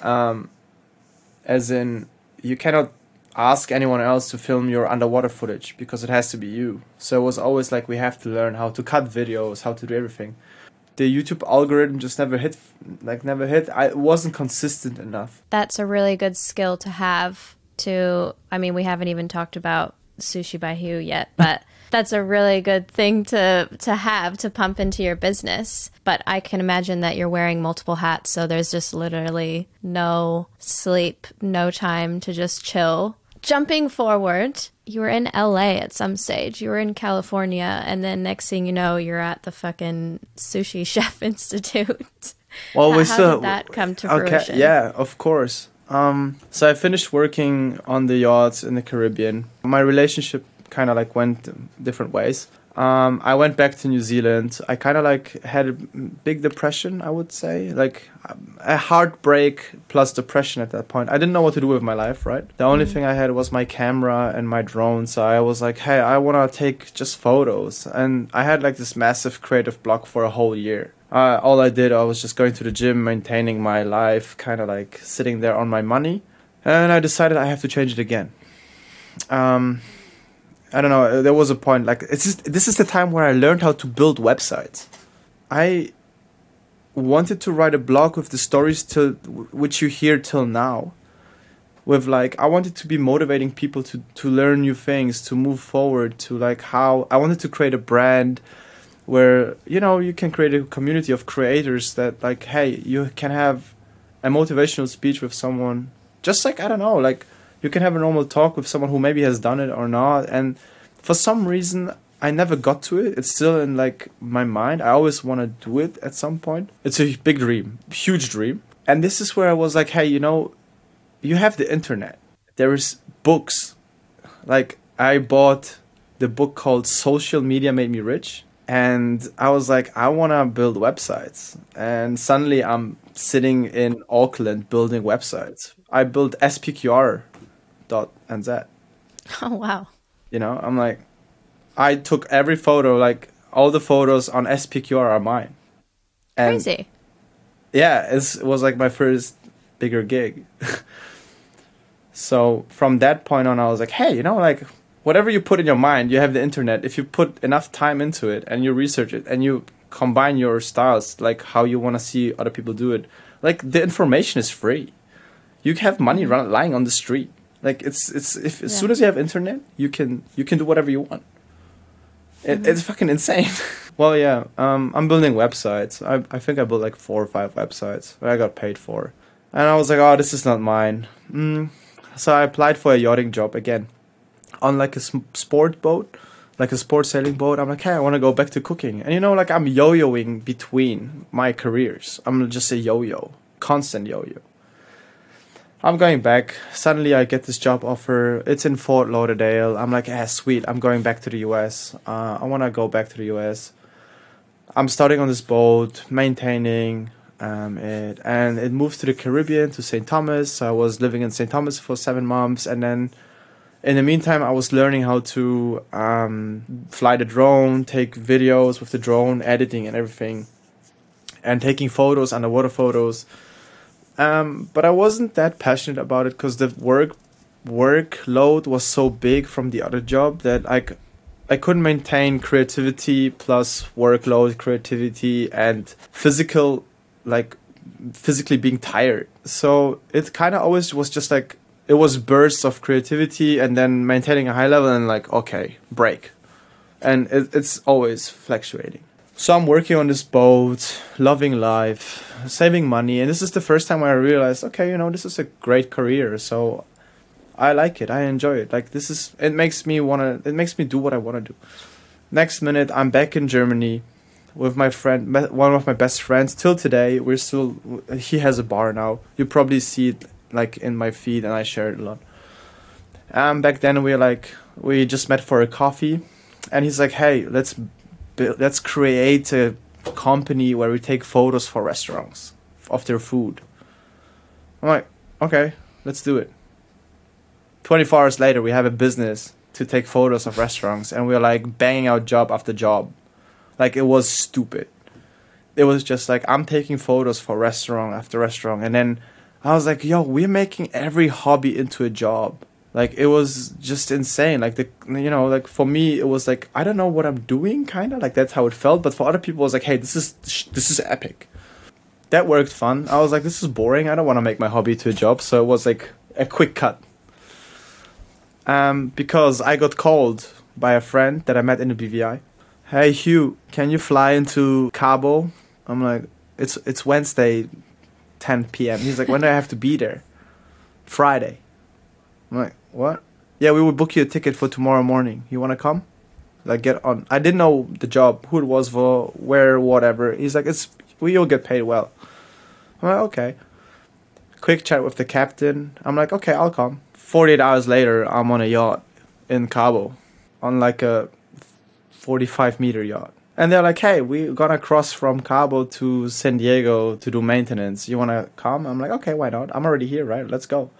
Um, as in, you cannot ask anyone else to film your underwater footage because it has to be you. So it was always like we have to learn how to cut videos, how to do everything the YouTube algorithm just never hit, like never hit. I wasn't consistent enough. That's a really good skill to have. To, I mean, we haven't even talked about sushi by Hu yet, but that's a really good thing to to have to pump into your business. But I can imagine that you're wearing multiple hats, so there's just literally no sleep, no time to just chill. Jumping forward, you were in LA at some stage. You were in California, and then next thing you know, you're at the fucking Sushi Chef Institute. Well, how, we how still did that come to fruition? Yeah, of course. Um, so I finished working on the yachts in the Caribbean. My relationship kind of like went different ways. Um, I went back to New Zealand. I kind of like had a big depression, I would say, like a heartbreak plus depression at that point. I didn't know what to do with my life, right? The only mm. thing I had was my camera and my drone. So I was like, hey, I want to take just photos. And I had like this massive creative block for a whole year. Uh, all I did, I was just going to the gym, maintaining my life, kind of like sitting there on my money. And I decided I have to change it again. Um, I don't know. Uh, there was a point like it's just, this is the time where I learned how to build websites. I wanted to write a blog with the stories till which you hear till now. With like I wanted to be motivating people to to learn new things, to move forward, to like how I wanted to create a brand where you know you can create a community of creators that like hey you can have a motivational speech with someone just like I don't know like you can have a normal talk with someone who maybe has done it or not and for some reason i never got to it. It's still in like my mind. I always want to do it at some point. It's a big dream huge dream. And this is where i was like hey you know you have the internet. There is books. Like i bought the book called social media made me rich and i was like i want to build websites. And suddenly i'm sitting in auckland building websites. I built spqr dot nz. Oh wow! You know, I'm like, I took every photo, like all the photos on SPQR are mine. And Crazy. Yeah, it was like my first bigger gig. so from that point on, I was like, hey, you know, like whatever you put in your mind, you have the internet. If you put enough time into it and you research it and you combine your styles like how you want to see other people do it. Like the information is free. You have money mm-hmm. run, lying on the street. Like it's it's if as Yeah. soon as you have internet, you can you can do whatever you want. It, It's fucking insane. well, yeah. Um, I'm building websites. I I think I built like four or five websites that I got paid for, and I was like, oh, this is not mine. Mm. So I applied for a yachting job again, on like a sm- sport boat, like a sport sailing boat. I'm like, hey, I want to go back to cooking, and you know, like I'm yo-yoing between my careers. I'm just a yo-yo, constant yo-yo. I'm going back. Suddenly, I get this job offer. It's in Fort Lauderdale. I'm like, ah, sweet. I'm going back to the US. Uh, I want to go back to the US. I'm starting on this boat, maintaining um, it, and it moves to the Caribbean to St. Thomas. So I was living in St. Thomas for seven months, and then in the meantime, I was learning how to um, fly the drone, take videos with the drone, editing and everything, and taking photos, underwater photos. Um, but I wasn't that passionate about it because the work workload was so big from the other job that I, I couldn't maintain creativity plus workload, creativity and physical, like physically being tired. So it kind of always was just like it was bursts of creativity and then maintaining a high level and like okay break, and it, it's always fluctuating. So I'm working on this boat, loving life, saving money, and this is the first time I realized, okay, you know, this is a great career. So I like it. I enjoy it. Like this is it makes me wanna it makes me do what I wanna do. Next minute I'm back in Germany with my friend one of my best friends till today. We're still he has a bar now. You probably see it like in my feed and I share it a lot. Um back then we like we just met for a coffee and he's like, "Hey, let's build, let's create a company where we take photos for restaurants of their food." I'm like, "Okay, let's do it." 24 hours later we have a business to take photos of restaurants and we're like banging out job after job like it was stupid it was just like i'm taking photos for restaurant after restaurant and then i was like yo we're making every hobby into a job like it was just insane like the you know like for me it was like i don't know what i'm doing kind of like that's how it felt but for other people it was like hey this is this is epic that worked fun i was like this is boring i don't want to make my hobby to a job so it was like a quick cut um, because I got called by a friend that I met in the BVI. Hey Hu, can you fly into Cabo? I'm like, it's it's Wednesday, 10 p.m. He's like, when do I have to be there? Friday. I'm like, what? Yeah, we will book you a ticket for tomorrow morning. You want to come? Like, get on. I didn't know the job, who it was for, where, whatever. He's like, it's we you'll get paid well. I'm like, okay. Quick chat with the captain. I'm like, okay, I'll come. 48 hours later, I'm on a yacht in Cabo on like a 45 meter yacht. And they're like, hey, we're gonna cross from Cabo to San Diego to do maintenance. You wanna come? I'm like, okay, why not? I'm already here, right? Let's go.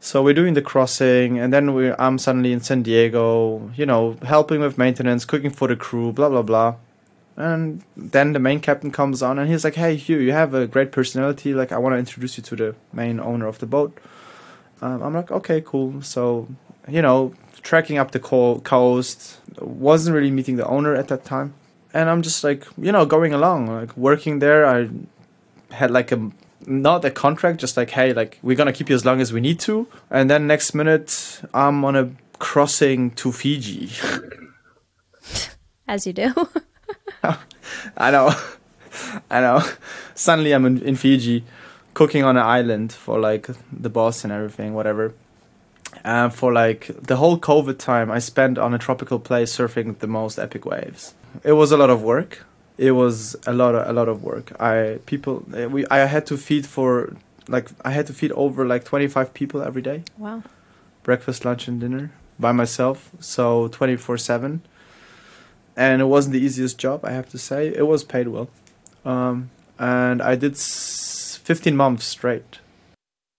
So we're doing the crossing, and then we I'm suddenly in San Diego, you know, helping with maintenance, cooking for the crew, blah blah blah. And then the main captain comes on, and he's like, "Hey, Hu, you have a great personality. Like, I want to introduce you to the main owner of the boat." Um, I'm like, okay, cool. So, you know, trekking up the co- coast, wasn't really meeting the owner at that time. And I'm just like, you know, going along, like working there. I had like a, not a contract, just like, hey, like, we're going to keep you as long as we need to. And then next minute, I'm on a crossing to Fiji. As you do. I know. I know. Suddenly I'm in, in Fiji cooking on an island for like the boss and everything, whatever. And for like the whole COVID time, I spent on a tropical place surfing the most epic waves. It was a lot of work. It was a lot of a lot of work. I people eh, we I had to feed for like I had to feed over like 25 people every day wow. breakfast, lunch, and dinner by myself. So 24 7. And it wasn't the easiest job, I have to say. It was paid well. Um, and I did s- 15 months straight.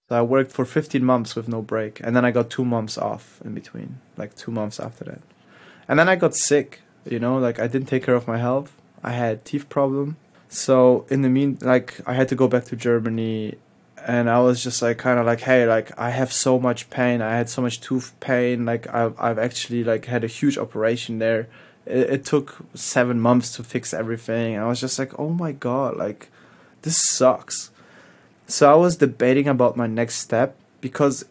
So I worked for 15 months with no break. And then I got two months off in between, like two months after that. And then I got sick, you know, like I didn't take care of my health. I had teeth problem. So in the mean, like I had to go back to Germany and I was just like kind of like hey like I have so much pain I had so much tooth pain like I've, I've actually like had a huge operation there It, it took seven months to fix everything. And I was just like, oh my god, like this sucks. So I was debating about my next step because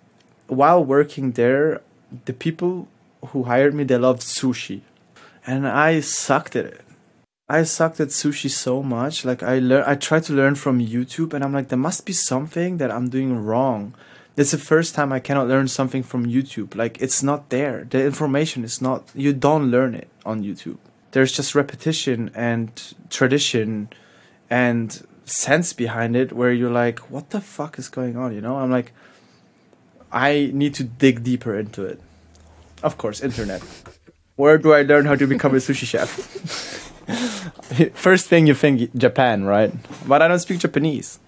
while working there, the people who hired me they loved sushi, and I sucked at it. I sucked at sushi so much. Like I learn, I tried to learn from YouTube, and I'm like, there must be something that I'm doing wrong. It's the first time I cannot learn something from YouTube. Like it's not there. The information is not. You don't learn it on YouTube. There's just repetition and tradition, and sense behind it. Where you're like, what the fuck is going on? You know? I'm like, I need to dig deeper into it. Of course, internet. Where do I learn how to become a sushi chef? First thing you think Japan, right? But I don't speak Japanese.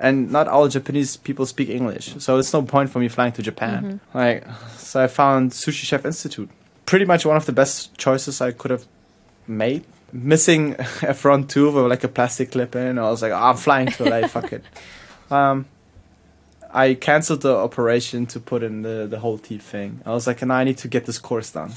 And not all Japanese people speak English. So it's no point for me flying to Japan. Mm-hmm. Like so I found Sushi Chef Institute. Pretty much one of the best choices I could have made. Missing a front tooth or like a plastic clip in, I was like, oh, I'm flying to LA, fuck it. Um, I canceled the operation to put in the, the whole teeth thing. I was like, and I need to get this course done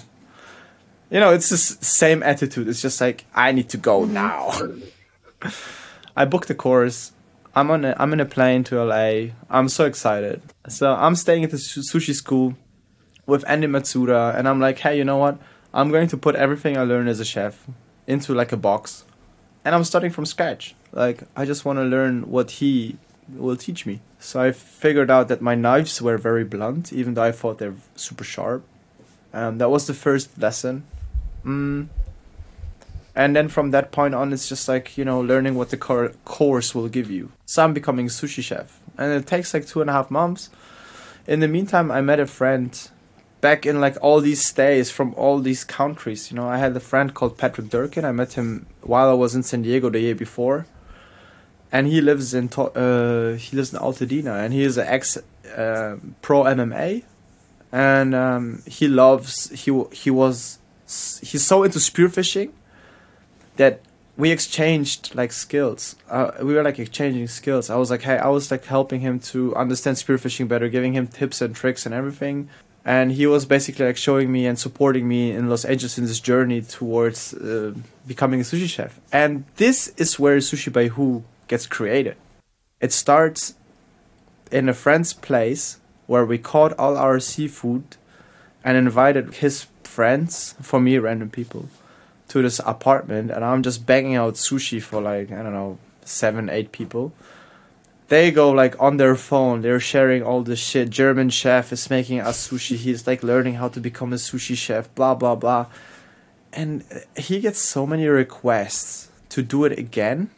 you know, it's the same attitude. It's just like I need to go mm-hmm. now. I booked the course. I'm on a, I'm in a plane to LA. I'm so excited. So I'm staying at the sushi school with Andy Matsuda, and I'm like, hey, you know what? I'm going to put everything I learned as a chef into like a box, and I'm starting from scratch. Like I just want to learn what he will teach me. So I figured out that my knives were very blunt, even though I thought they're super sharp. Um, that was the first lesson. Mm. And then from that point on, it's just like, you know, learning what the cor- course will give you. So I'm becoming sushi chef. And it takes like two and a half months. In the meantime, I met a friend back in like all these stays from all these countries. You know, I had a friend called Patrick Durkin. I met him while I was in San Diego the year before. And he lives in uh, he lives in Altadena, and he is an ex uh, pro MMA, and um, he loves he he was he's so into spearfishing that we exchanged like skills. Uh, we were like exchanging skills. I was like, hey, I was like helping him to understand spearfishing better, giving him tips and tricks and everything. And he was basically like showing me and supporting me in Los Angeles in this journey towards uh, becoming a sushi chef. And this is where Sushi by Hu gets created. It starts in a friend's place where we caught all our seafood and invited his friends, for me, random people, to this apartment, and I'm just banging out sushi for like I don't know seven, eight people. They go like on their phone. They're sharing all this shit. German chef is making us sushi. He's like learning how to become a sushi chef. Blah blah blah. And he gets so many requests to do it again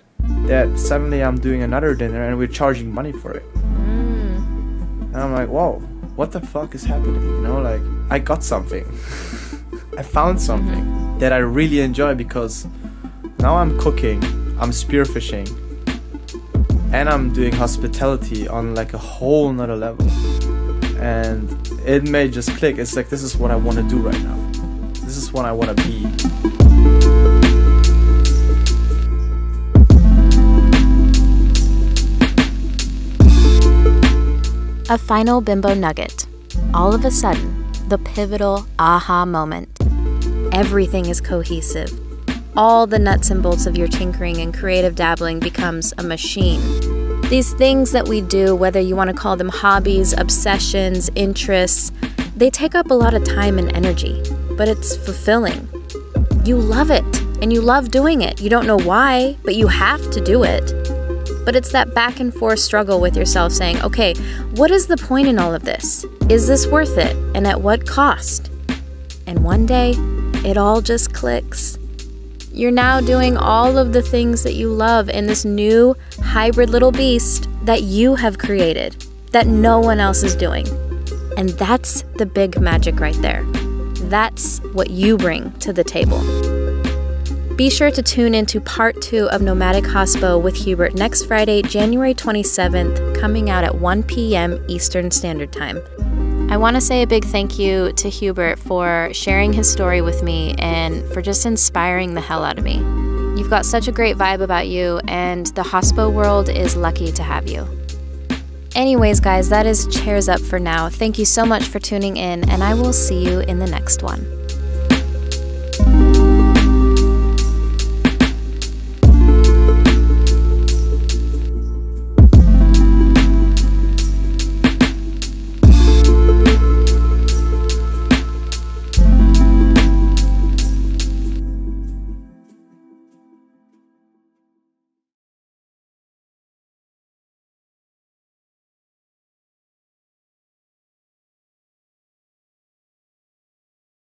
that suddenly I'm doing another dinner and we're charging money for it. Mm. And I'm like, whoa, what the fuck is happening? You know, like I got something. I found something mm-hmm. that I really enjoy because now I'm cooking, I'm spearfishing, and I'm doing hospitality on like a whole nother level. And it may just click. It's like this is what I want to do right now. This is what I want to be. A final bimbo nugget. All of a sudden, the pivotal aha moment. Everything is cohesive. All the nuts and bolts of your tinkering and creative dabbling becomes a machine. These things that we do, whether you want to call them hobbies, obsessions, interests, they take up a lot of time and energy, but it's fulfilling. You love it, and you love doing it. You don't know why, but you have to do it. But it's that back and forth struggle with yourself saying, okay, what is the point in all of this? Is this worth it? And at what cost? And one day, it all just clicks. You're now doing all of the things that you love in this new hybrid little beast that you have created, that no one else is doing. And that's the big magic right there. That's what you bring to the table. Be sure to tune into part two of Nomadic Hospo with Hubert next Friday, January 27th, coming out at 1 p.m. Eastern Standard Time. I want to say a big thank you to Hubert for sharing his story with me and for just inspiring the hell out of me. You've got such a great vibe about you, and the Hospo world is lucky to have you. Anyways, guys, that is chairs up for now. Thank you so much for tuning in, and I will see you in the next one.